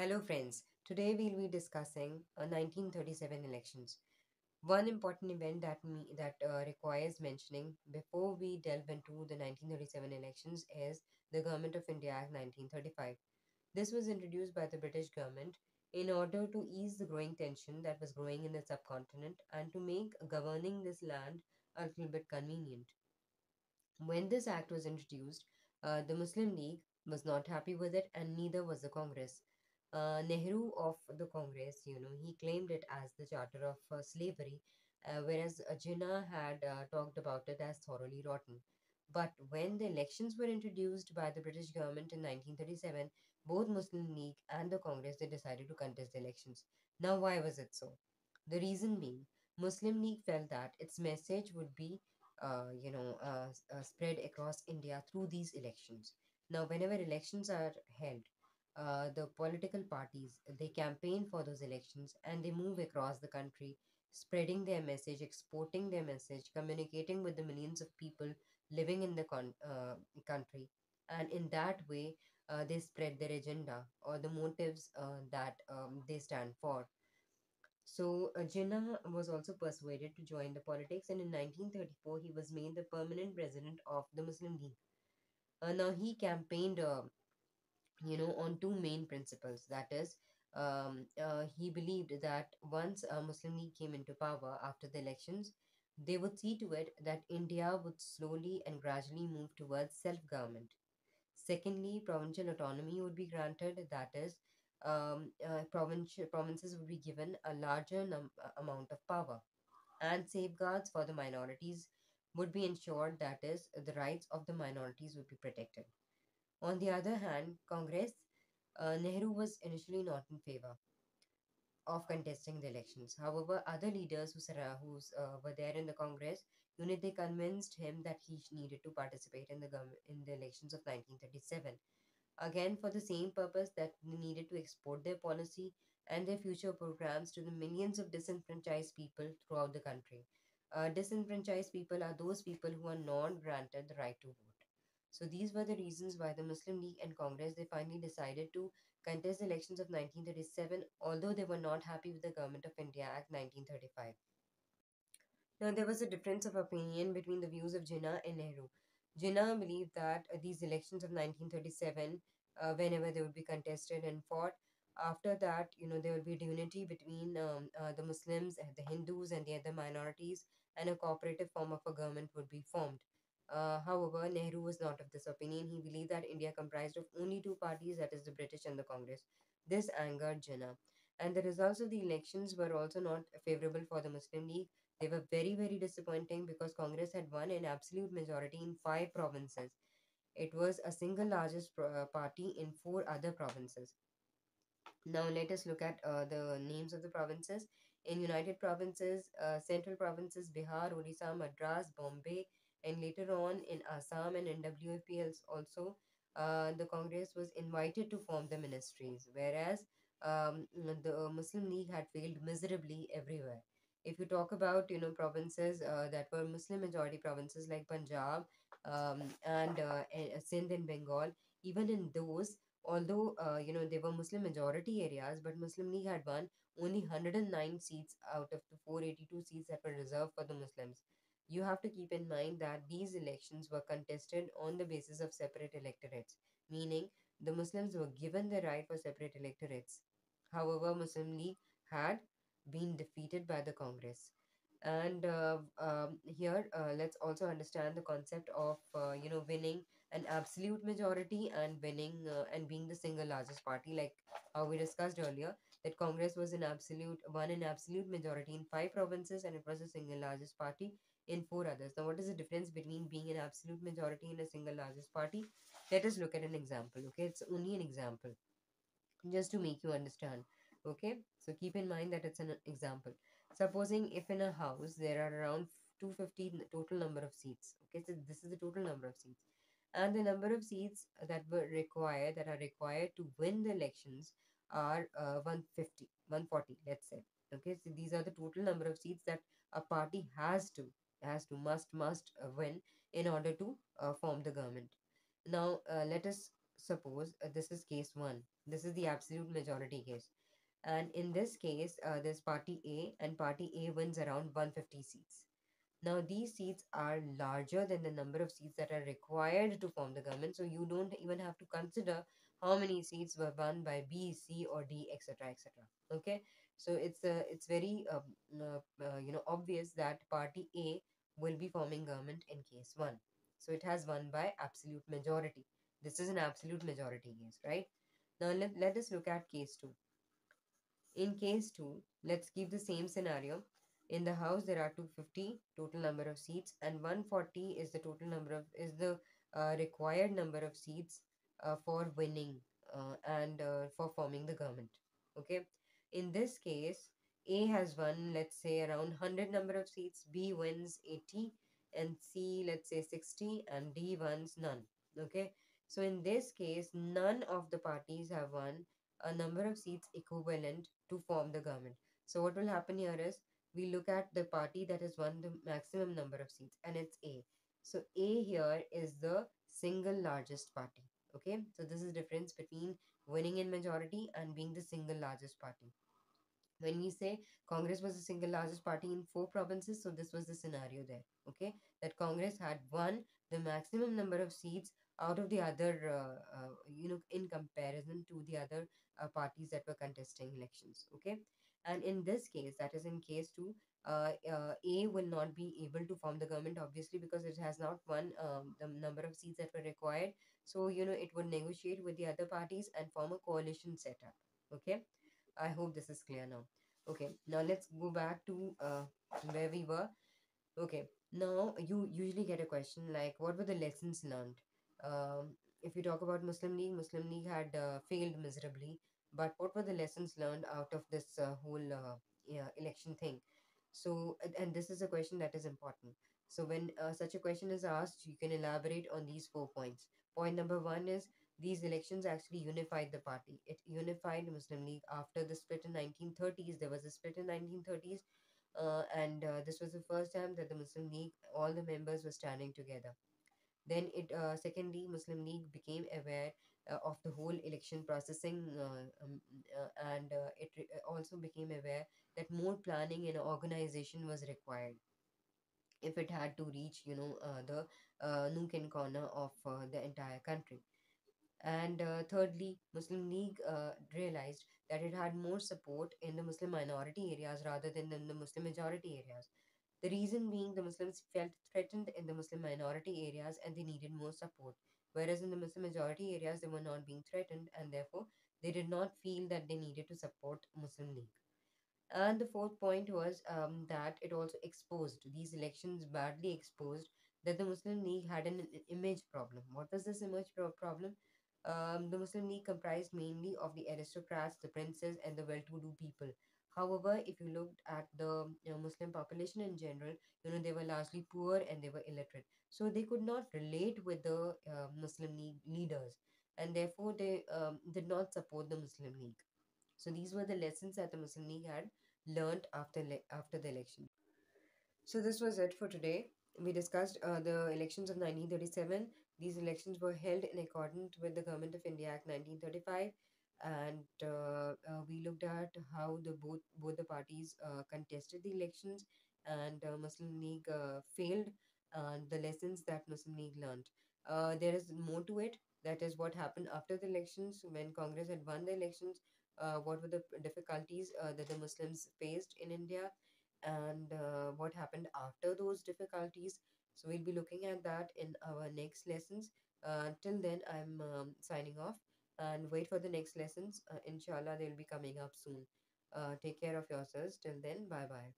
Hello, friends. Today we'll be discussing uh, 1937 elections. One important event that me that uh, requires mentioning before we delve into the 1937 elections is the Government of India Act 1935. This was introduced by the British government in order to ease the growing tension that was growing in the subcontinent and to make governing this land a little bit convenient. When this act was introduced, uh, the Muslim League was not happy with it, and neither was the Congress. Uh, Nehru of the Congress, you know, he claimed it as the charter of uh, slavery, uh, whereas Jinnah had uh, talked about it as thoroughly rotten. But when the elections were introduced by the British government in 1937, both Muslim League and the Congress they decided to contest the elections. Now, why was it so? The reason being, Muslim League felt that its message would be, uh, you know, uh, spread across India through these elections. Now, whenever elections are held, uh, the political parties they campaign for those elections and they move across the country, spreading their message, exporting their message, communicating with the millions of people living in the con- uh, country, and in that way, uh, they spread their agenda or the motives uh, that um, they stand for so, uh, Jinnah was also persuaded to join the politics, and in 1934, he was made the permanent president of the Muslim League. Now, he campaigned, you know, on two main principles. That is, um, uh, he believed that once a Muslim League came into power after the elections, they would see to it that India would slowly and gradually move towards self government. Secondly, provincial autonomy would be granted, that is, um, uh, provincial provinces would be given a larger num- uh, amount of power, and safeguards for the minorities would be ensured, that is, the rights of the minorities would be protected. On the other hand, Congress, uh, Nehru was initially not in favor of contesting the elections. However, other leaders who uh, were there in the Congress, know, they convinced him that he needed to participate in the in the elections of 1937 again for the same purpose that they needed to export their policy and their future programs to the millions of disenfranchised people throughout the country. Uh, disenfranchised people are those people who are not granted the right to vote. So these were the reasons why the Muslim League and Congress they finally decided to contest the elections of 1937, although they were not happy with the Government of India Act 1935. Now, there was a difference of opinion between the views of Jinnah and Nehru. Jinnah believed that these elections of 1937, uh, whenever they would be contested and fought, after that, you know, there will be unity between um, uh, the Muslims, the Hindus, and the other minorities, and a cooperative form of a government would be formed. Uh, however, Nehru was not of this opinion. He believed that India comprised of only two parties, that is, the British and the Congress. This angered Jinnah. And the results of the elections were also not favorable for the Muslim League they were very, very disappointing because Congress had won an absolute majority in five provinces. It was a single largest uh, party in four other provinces. Now let us look at uh, the names of the provinces. In United Provinces, uh, Central Provinces, Bihar, Odisha, Madras, Bombay, and later on in Assam and NWFPLs also, uh, the Congress was invited to form the ministries, whereas um, the Muslim League had failed miserably everywhere. If you talk about you know provinces uh, that were Muslim majority provinces like Punjab um, and uh, eh, Sindh and Bengal, even in those although uh, you know they were muslim majority areas but muslim league had won only 109 seats out of the 482 seats that were reserved for the muslims you have to keep in mind that these elections were contested on the basis of separate electorates meaning the muslims were given the right for separate electorates. However muslim league had been defeated by the congress. And uh, um, here uh, let's also understand the concept of uh, you know winning an absolute majority and winning uh, and being the single largest party like how we discussed earlier that congress was an absolute won an absolute majority in five provinces and it was the single largest party in four others. Now what is the difference between being an absolute majority in a single largest party? Let us look at an example okay? It's only an example just to make you understand okay? So keep in mind that it's an example. Supposing if in a house there are around 250 total number of seats okay? So this is the total number of seats. And the number of seats that were required that are required to win the elections are uh, 150 140 let's say okay? So these are the total number of seats that a party has to has to must must uh, win in order to uh, form the government now uh, let us suppose this is case 1 This is the absolute majority case. And in this case, uh, there's party A, and party A wins around 150 seats. Now, these seats are larger than the number of seats that are required to form the government, so you don't even have to consider how many seats were won by B, C, or D, etc., etc. Okay, so it's uh, it's very um, uh, uh, you know obvious that Party A will be forming government in case one. So it has won by absolute majority. This is an absolute majority case, right? Now let, let us look at case two. In case 2, let's give the same scenario. In the house, there are 250 total number of seats, and 140 is the total number of is the uh, required number of seats for winning uh, and uh, for forming the government. Okay. In this case, A has won, let's say, around 100 number of seats. B wins 80, and C, let's say, 60, and D wins none. Okay. So in this case, none of the parties have won a number of seats equivalent to form the government. So what will happen here is we look at the party that has won the maximum number of seats and it's A. So A here is the single largest party. Okay, so this is difference between winning in majority and being the single largest party. When we say Congress was the single largest party in four provinces, so this was the scenario there. Okay, that Congress had won the maximum number of seats out of the other, uh, uh, you know, in comparison to the other uh, parties that were contesting elections. Okay, and in this case, that is in case two, uh, uh, A will not be able to form the government obviously because it has not won um, the number of seats that were required. So you know it would negotiate with the other parties and form a coalition setup. Okay, I hope this is clear now. Okay, now let's go back to uh, where we were. Okay, now you usually get a question like, what were the lessons learned? Um, if you talk about Muslim League, Muslim League had uh, failed miserably. But what were the lessons learned out of this uh, whole uh, yeah, election thing? So, and, this is a question that is important. So, when uh, such a question is asked, you can elaborate on these four points. Point number one is these elections actually unified the party. It unified Muslim League after the split in 1930s. There was a split in 1930s, uh, and uh, this was the first time that the Muslim League, all the members were standing together. Then it uh, secondly, Muslim League became aware of the whole election processing, uh, um, uh, and uh, it uh, also became aware that more planning and organization was required if it had to reach, you know, uh, the uh, nook and corner of uh, the entire country. And uh, thirdly, Muslim League uh, realized that it had more support in the Muslim minority areas rather than in the Muslim majority areas. The reason being the Muslims felt threatened in the Muslim minority areas and they needed more support. Whereas in the Muslim majority areas, they were not being threatened and therefore they did not feel that they needed to support Muslim League. And the fourth point was um, that it also exposed, these elections badly exposed that the Muslim League had an image problem. What was this image pro- problem? Um, the Muslim League comprised mainly of the aristocrats, the princes, and the well to do people. However, if you looked at the you know, Muslim population in general, you know, they were largely poor and they were illiterate. So they could not relate with the uh, Muslim League leaders, and therefore they um, did not support the Muslim League. So these were the lessons that the Muslim League had learned after le- after the election. So this was it for today. We discussed uh, the elections of 1937. These elections were held in accordance with the Government of India Act 1935, and uh, uh, we looked at how the both both the parties uh, contested the elections, and uh, Muslim League uh, failed, and the lessons that Muslim League learned. Uh, there is more to it. That is what happened after the elections when Congress had won the elections. What were the difficulties that the Muslims faced in India? and what happened after those difficulties. So we'll be looking at that in our next lessons. Till then, I'm um, signing off and wait for the next lessons. Uh, inshallah, they'll be coming up soon. Uh, take care of yourselves. Till then, bye bye.